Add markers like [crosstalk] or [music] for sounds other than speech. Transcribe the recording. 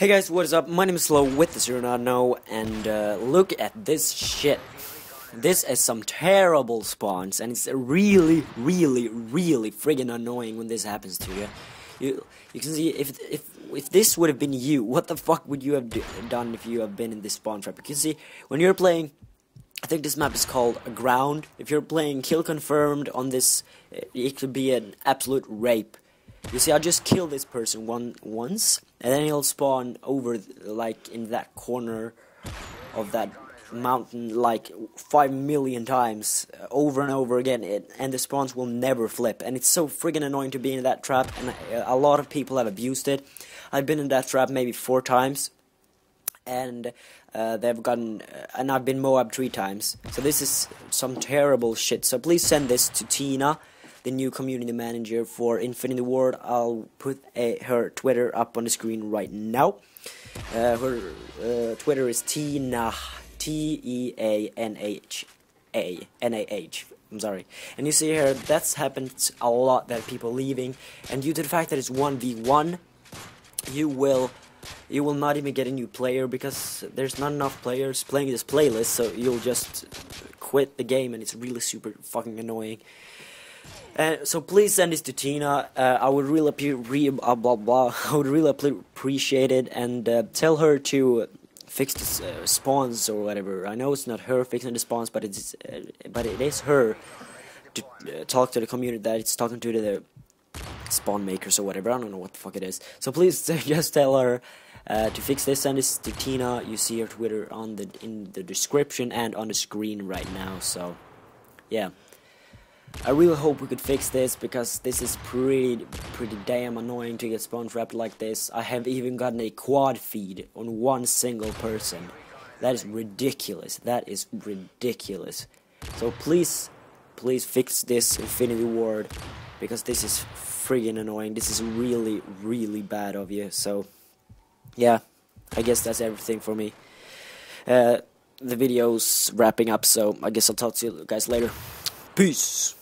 Hey guys, what is up? My name is Slow with the Zero Not Know, and uh, look at this shit. This is some terrible spawns, and it's really, really, really friggin' annoying when this happens to you. You, you can see if if if this would have been you, what the fuck would you have done if you have been in this spawn trap? You can see when you're playing. I think this map is called Aground. If you're playing Kill Confirmed on this, it could be an absolute rape. You see, I just kill this person one once, and then he'll spawn over, like, in that corner of that mountain, like, five million times, uh, over and over again, it, and the spawns will never flip. And it's so friggin' annoying to be in that trap, and a lot of people have abused it. I've been in that trap maybe four times, and uh, they've gotten, uh, and I've been MOAB three times. So this is some terrible shit. So please send this to Tina the new community manager for Infinity Ward. I'll put a, her Twitter up on the screen right now. Uh, her uh, Twitter is Tina T E A N H A N A H. I'm sorry. And you see here, that's happened a lot that people leaving, and due to the fact that it's one v one, you will you will not even get a new player because there's not enough players playing this playlist, so you'll just quit the game, and it's really super fucking annoying. And so please send this to Tina. Uh, I would really re- blah, blah, blah. [laughs] I would really appreciate it, and uh, tell her to fix the uh, spawns or whatever. I know it's not her fixing the spawns, but it's uh, but it is her to uh, talk to the community that it's talking to the spawn makers or whatever. I don't know what the fuck it is. So please [laughs] just tell her. Uh, to fix this, send this to Tina. You see her Twitter on the in the description and on the screen right now. So, yeah. I really hope we could fix this because this is pretty pretty damn annoying to get spawn trapped like this. I have even gotten a quad feed on one single person. That is ridiculous. That is ridiculous. So please, please fix this Infinity Ward because this is friggin' annoying. This is really, really bad of you. So, yeah, I guess that's everything for me. Uh, the video's wrapping up, so I guess I'll talk to you guys later. Peace.